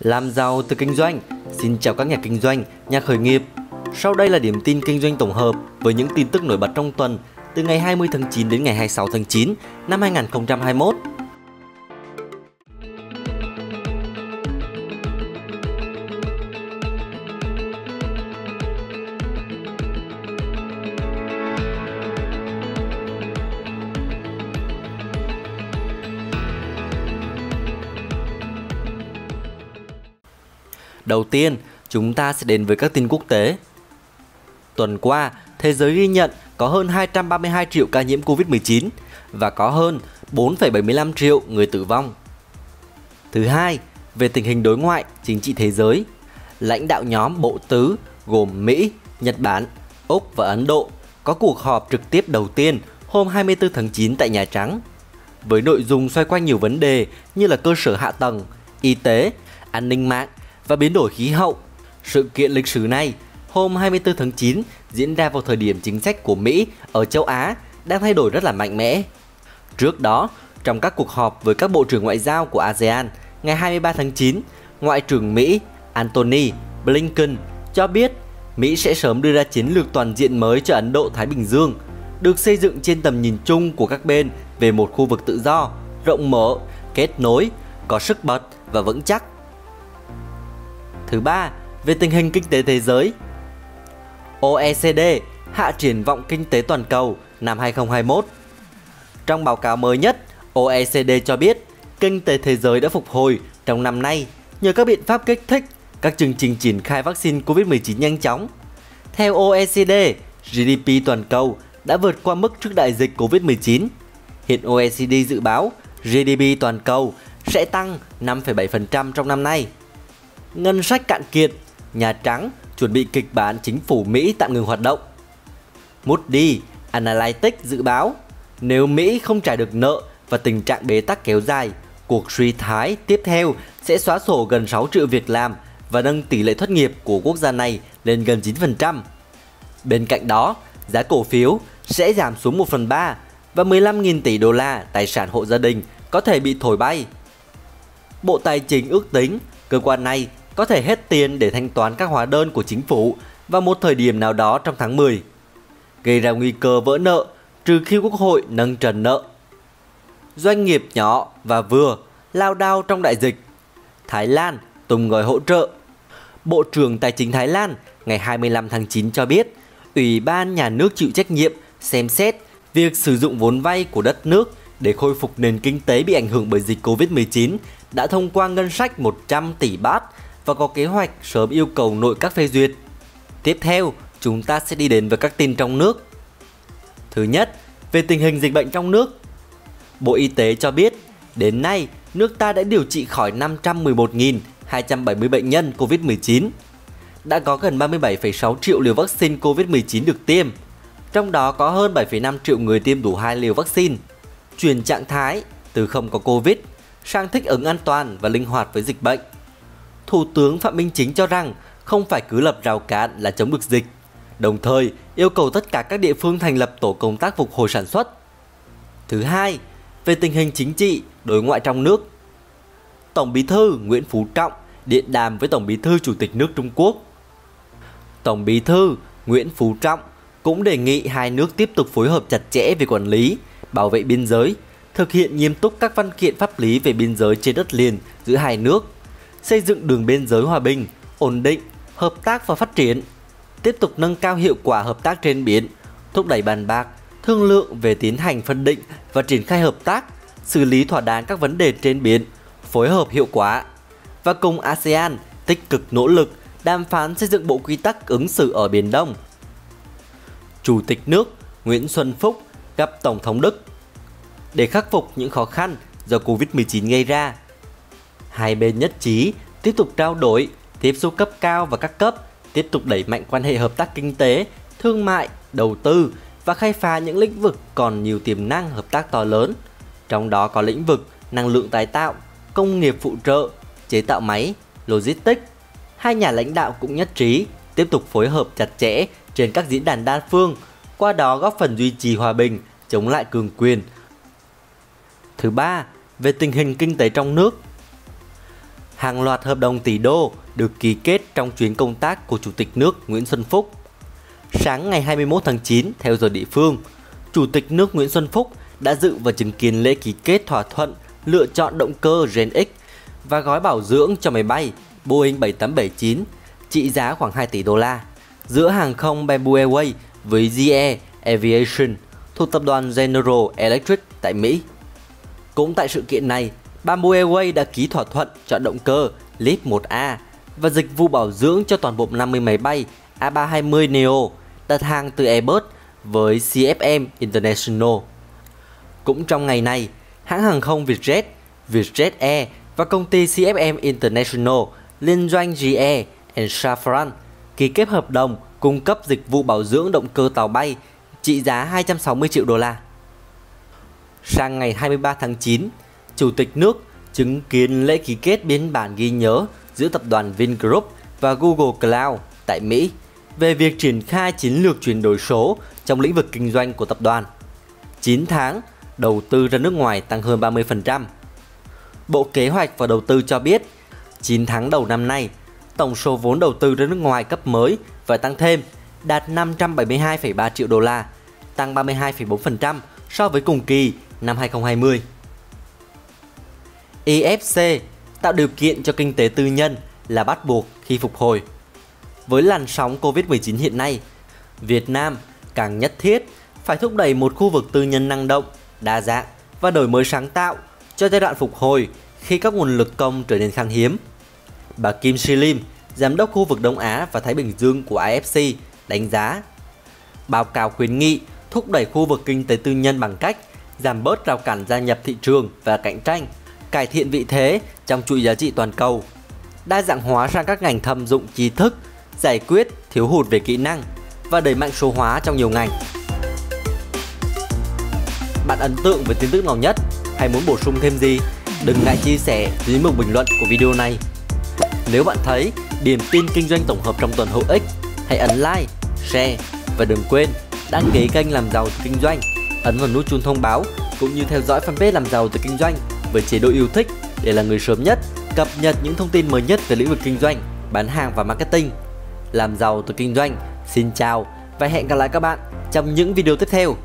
Làm giàu từ kinh doanh. Xin chào các nhà kinh doanh, nhà khởi nghiệp. Sau đây là điểm tin kinh doanh tổng hợp với những tin tức nổi bật trong tuần từ ngày 20 tháng 9 đến ngày 26 tháng 9 năm 2021. Đầu tiên, chúng ta sẽ đến với các tin quốc tế. Tuần qua, thế giới ghi nhận có hơn 232 triệu ca nhiễm Covid-19 và có hơn 4,75 triệu người tử vong. Thứ hai, về tình hình đối ngoại, chính trị thế giới, lãnh đạo nhóm bộ tứ gồm Mỹ, Nhật Bản, Úc và Ấn Độ có cuộc họp trực tiếp đầu tiên hôm 24 tháng 9 tại Nhà Trắng với nội dung xoay quanh nhiều vấn đề như là cơ sở hạ tầng, y tế, an ninh mạng và biến đổi khí hậu. Sự kiện lịch sử này hôm 24 tháng 9 diễn ra vào thời điểm chính sách của Mỹ ở châu Á đang thay đổi rất là mạnh mẽ. Trước đó, trong các cuộc họp với các bộ trưởng ngoại giao của ASEAN ngày 23 tháng 9, Ngoại trưởng Mỹ Antony Blinken cho biết Mỹ sẽ sớm đưa ra chiến lược toàn diện mới cho Ấn Độ-Thái Bình Dương, được xây dựng trên tầm nhìn chung của các bên về một khu vực tự do, rộng mở, kết nối, có sức bật và vững chắc. Thứ ba, về tình hình kinh tế thế giới. OECD hạ triển vọng kinh tế toàn cầu năm 2021. Trong báo cáo mới nhất, OECD cho biết kinh tế thế giới đã phục hồi trong năm nay nhờ các biện pháp kích thích, các chương trình triển khai vaccine COVID-19 nhanh chóng. Theo OECD, GDP toàn cầu đã vượt qua mức trước đại dịch COVID-19. Hiện OECD dự báo GDP toàn cầu sẽ tăng 5,7% trong năm nay. Ngân sách cạn kiệt, Nhà Trắng chuẩn bị kịch bản chính phủ Mỹ tạm ngừng hoạt động. Moody Analytics dự báo nếu Mỹ không trả được nợ và tình trạng bế tắc kéo dài, cuộc suy thái tiếp theo sẽ xóa sổ gần 6 triệu việc làm và nâng tỷ lệ thất nghiệp của quốc gia này lên gần 9%. Bên cạnh đó, giá cổ phiếu sẽ giảm xuống 1 phần 3 và 15.000 tỷ đô la tài sản hộ gia đình có thể bị thổi bay. Bộ Tài chính ước tính cơ quan này có thể hết tiền để thanh toán các hóa đơn của chính phủ vào một thời điểm nào đó trong tháng 10, gây ra nguy cơ vỡ nợ trừ khi Quốc hội nâng trần nợ. Doanh nghiệp nhỏ và vừa lao đao trong đại dịch. Thái Lan tung gói hỗ trợ. Bộ trưởng Tài chính Thái Lan ngày 25 tháng 9 cho biết, Ủy ban nhà nước chịu trách nhiệm xem xét việc sử dụng vốn vay của đất nước để khôi phục nền kinh tế bị ảnh hưởng bởi dịch Covid-19 đã thông qua ngân sách 100 tỷ baht và có kế hoạch sớm yêu cầu nội các phê duyệt. Tiếp theo, chúng ta sẽ đi đến với các tin trong nước. Thứ nhất, về tình hình dịch bệnh trong nước. Bộ Y tế cho biết, đến nay, nước ta đã điều trị khỏi 511.270 bệnh nhân COVID-19. Đã có gần 37,6 triệu liều vaccine COVID-19 được tiêm, trong đó có hơn 7,5 triệu người tiêm đủ 2 liều vaccine. Chuyển trạng thái từ không có COVID sang thích ứng an toàn và linh hoạt với dịch bệnh. Thủ tướng Phạm Minh Chính cho rằng không phải cứ lập rào cản là chống được dịch, đồng thời yêu cầu tất cả các địa phương thành lập tổ công tác phục hồi sản xuất. Thứ hai, về tình hình chính trị, đối ngoại trong nước. Tổng Bí thư Nguyễn Phú Trọng điện đàm với Tổng Bí thư Chủ tịch nước Trung Quốc. Tổng Bí thư Nguyễn Phú Trọng cũng đề nghị hai nước tiếp tục phối hợp chặt chẽ về quản lý, bảo vệ biên giới, thực hiện nghiêm túc các văn kiện pháp lý về biên giới trên đất liền giữa hai nước xây dựng đường biên giới hòa bình, ổn định, hợp tác và phát triển, tiếp tục nâng cao hiệu quả hợp tác trên biển, thúc đẩy bàn bạc, thương lượng về tiến hành phân định và triển khai hợp tác, xử lý thỏa đáng các vấn đề trên biển, phối hợp hiệu quả và cùng ASEAN tích cực nỗ lực đàm phán xây dựng bộ quy tắc ứng xử ở Biển Đông. Chủ tịch nước Nguyễn Xuân Phúc gặp Tổng thống Đức để khắc phục những khó khăn do Covid-19 gây ra hai bên nhất trí tiếp tục trao đổi, tiếp xúc cấp cao và các cấp, tiếp tục đẩy mạnh quan hệ hợp tác kinh tế, thương mại, đầu tư và khai phá những lĩnh vực còn nhiều tiềm năng hợp tác to lớn. Trong đó có lĩnh vực năng lượng tái tạo, công nghiệp phụ trợ, chế tạo máy, logistics. Hai nhà lãnh đạo cũng nhất trí tiếp tục phối hợp chặt chẽ trên các diễn đàn đa phương, qua đó góp phần duy trì hòa bình, chống lại cường quyền. Thứ ba, về tình hình kinh tế trong nước, hàng loạt hợp đồng tỷ đô được ký kết trong chuyến công tác của Chủ tịch nước Nguyễn Xuân Phúc. Sáng ngày 21 tháng 9 theo giờ địa phương, Chủ tịch nước Nguyễn Xuân Phúc đã dự và chứng kiến lễ ký kết thỏa thuận lựa chọn động cơ Gen X và gói bảo dưỡng cho máy bay Boeing 7879 trị giá khoảng 2 tỷ đô la giữa hàng không Bamboo Airways với GE Aviation thuộc tập đoàn General Electric tại Mỹ. Cũng tại sự kiện này, Bamboo Airways đã ký thỏa thuận chọn động cơ LEAP 1A và dịch vụ bảo dưỡng cho toàn bộ 50 máy bay A320 Neo đặt hàng từ Airbus với CFM International. Cũng trong ngày này, hãng hàng không Vietjet, Vietjet Air và công ty CFM International liên doanh GE and Safran ký kết hợp đồng cung cấp dịch vụ bảo dưỡng động cơ tàu bay trị giá 260 triệu đô la. Sang ngày 23 tháng 9, Chủ tịch nước chứng kiến lễ ký kết biên bản ghi nhớ giữa tập đoàn Vingroup và Google Cloud tại Mỹ về việc triển khai chiến lược chuyển đổi số trong lĩnh vực kinh doanh của tập đoàn. 9 tháng, đầu tư ra nước ngoài tăng hơn 30%. Bộ Kế hoạch và Đầu tư cho biết, 9 tháng đầu năm nay, tổng số vốn đầu tư ra nước ngoài cấp mới và tăng thêm đạt 572,3 triệu đô la, tăng 32,4% so với cùng kỳ năm 2020. EFC tạo điều kiện cho kinh tế tư nhân là bắt buộc khi phục hồi. Với làn sóng Covid-19 hiện nay, Việt Nam càng nhất thiết phải thúc đẩy một khu vực tư nhân năng động, đa dạng và đổi mới sáng tạo cho giai đoạn phục hồi khi các nguồn lực công trở nên khan hiếm. Bà Kim Shilim, giám đốc khu vực Đông Á và Thái Bình Dương của IFC, đánh giá báo cáo khuyến nghị thúc đẩy khu vực kinh tế tư nhân bằng cách giảm bớt rào cản gia nhập thị trường và cạnh tranh, cải thiện vị thế trong chuỗi giá trị toàn cầu, đa dạng hóa sang các ngành thâm dụng trí thức, giải quyết thiếu hụt về kỹ năng và đẩy mạnh số hóa trong nhiều ngành. Bạn ấn tượng với tin tức nào nhất hay muốn bổ sung thêm gì? Đừng ngại chia sẻ dưới mục bình luận của video này. Nếu bạn thấy điểm tin kinh doanh tổng hợp trong tuần hữu ích, hãy ấn like, share và đừng quên đăng ký kênh làm giàu từ kinh doanh, ấn vào nút chuông thông báo cũng như theo dõi fanpage làm giàu từ kinh doanh với chế độ yêu thích để là người sớm nhất cập nhật những thông tin mới nhất về lĩnh vực kinh doanh, bán hàng và marketing. Làm giàu từ kinh doanh. Xin chào và hẹn gặp lại các bạn trong những video tiếp theo.